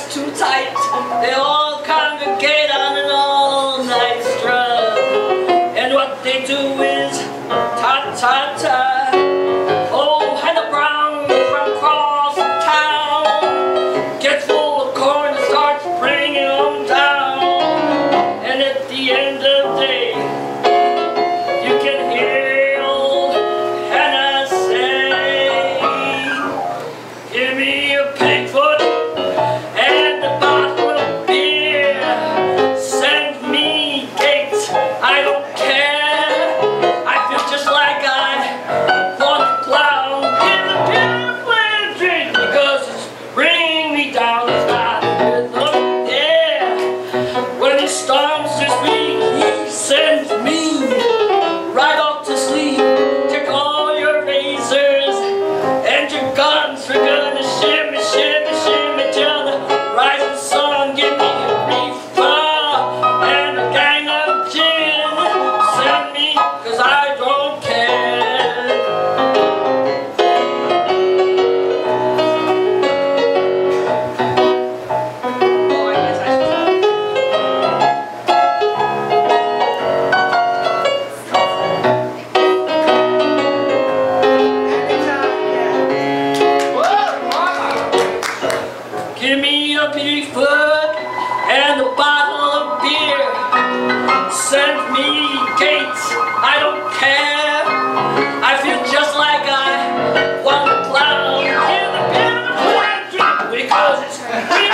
just too tight. They all congregate on an all-night strut. And what they do is ta-ta-ta. Oh, Hannah Brown from across town gets full of corn and starts bringing them down. And at the end of of me food and a bottle of beer. Send me gates, I don't care. I feel just like I want to clown in the pit of because it's